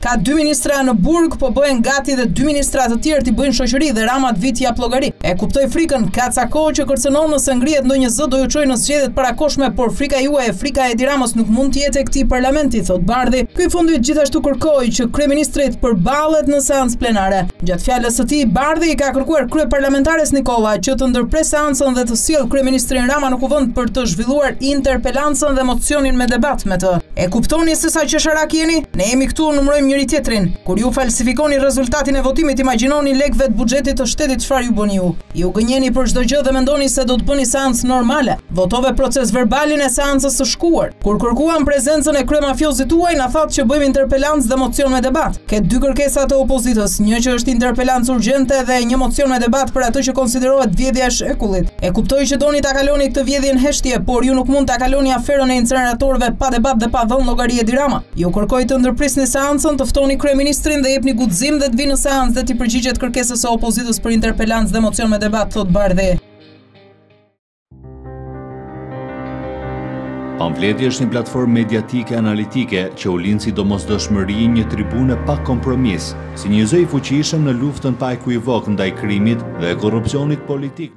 Ka dy ministra në burg, po bëhen gati dhe dy ministra të tjerë t'i bëjnë shoqëri dhe Rama të vijë të japë llogari. E kuptoj frikën, ka ca kohë që kërcënon nëse ngrihet ndonjë zë, do ju çojë në zgjedhje të parakohshme, por frika juaj e frika e Edi Ramës nuk mund të jetë e këtij parlamenti, thotë Bardhi. Ky i fundit gjithashtu kërkoi që kryeministri të përballet në seancë plenare. Gjatë fjalës së tij, Bardhi i ka kërkuar kryeparlamentares Nikolla që të ndërpresë seancën dhe të sjellë kryeministrin Rama në Kuvend për të zhvilluar interpelancën dhe mocionin me debat me të. E kuptoni se sa qesharakë jeni? Ne jemi këtu, numërojmë njëri-tjetrin. Kur ju falsifikoni rezultatin e votimit, imagjinoni lekëve të buxhetit të shtetit çfarë u bëni ju. Ju gënjeni për çdo gjë dhe mendoni se do të bëni seancë normale. Votove procesverbalin e seancës së shkuar. Kur kërkuam prezencën e kryemafiozit tuaj, na thatë që bëjmë interpelancë dhe mocion me debat. Ke dy kërkesa të opozitës, një që është interpelancë urgjente dhe një mocion me debat për atë që konsiderohet vjedhja e shekullit. E kuptoj që doni ta kaloni këtë vjedhje në heshtje, por ju nuk mund ta kaloni aferën e inceneratorëve pa debat dhe pa dhënë llogari Edi Rama. Ju kërkoj të ndërprisni seancën, të ftoni kryeministrin dhe jepni guxim dhe të vijë në seancë dhe t'i përgjigjet kërkesës së opozitës për interpelancë dhe mocion me debat, thotë Bardhi. Pamfleti është një platformë mediatike analitike që u lind si domosdoshmëri e një tribune pa kompromis, si një zë i fuqishëm në luftën pa ekuivok ndaj krimit dhe korrupsionit politik.